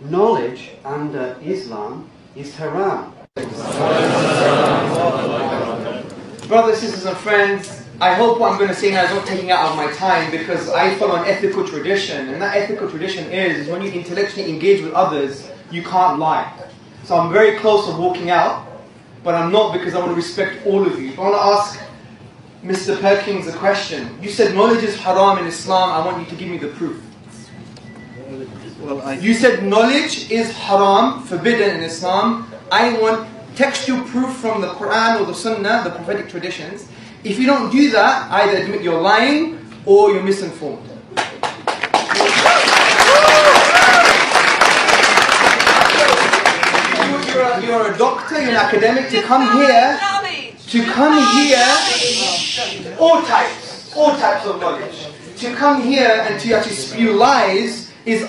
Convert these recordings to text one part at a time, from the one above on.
knowledge under uh, Islam is haram. Brothers, sisters, and friends, I hope what I'm going to say now is not taking out of my time because I follow an ethical tradition, and that ethical tradition is when you intellectually engage with others, you can't lie. So I'm very close to walking out, but I'm not because I want to respect all of you. I want to ask Mr. Perkins a question. You said knowledge is haram in Islam. I want you to give me the proof. Well, I, You said knowledge is haram, forbidden in Islam. I want textual proof from the Quran or the Sunnah, the prophetic traditions. If you don't do that, either admit you're lying or you're misinformed. You- You're a, you're a doctor, you're an academic to come here, to come here, all types, all types of knowledge. To come here and to actually spew lies is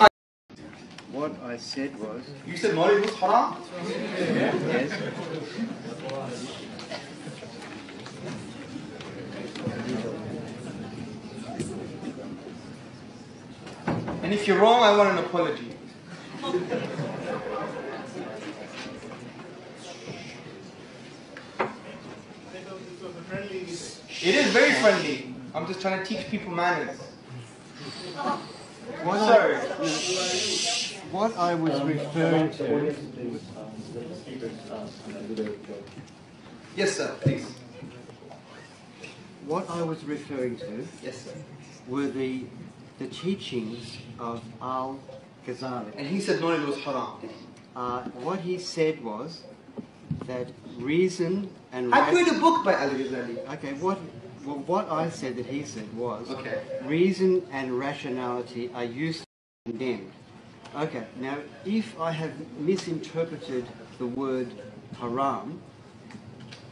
what I said was, You said knowledge was haram? yes, And if you're wrong, I want an apology. It is very friendly. I'm just trying to teach people manners. what Sorry. I, what I was referring to, Yes, sir, please. what I was referring to Yes, sir. were the, the teachings of Al-Ghazali. And he said knowledge was haram. Uh, what he said was that reason and I rat- read a book by Al Ghazali. Okay, what well, what I said that he said was Okay. reason and rationality are used to condemned. Okay, now if I have misinterpreted the word haram,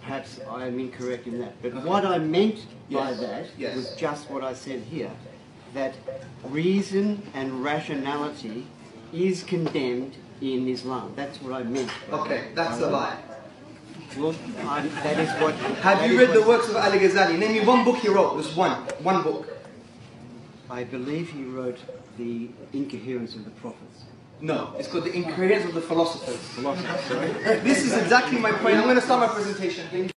perhaps I am incorrect in that. But what I meant by that yes. was just what I said here, that reason and rationality is condemned in Islam. That's what I meant. Okay, that. that's a lie. Well, that is what. Have you read the works of Al Ghazali? Name me one book he wrote. Just one. One book. I believe he wrote The Incoherence of the Prophets. No, it's called The Incoherence of the Philosophers. This is exactly my point. I'm going to start my presentation.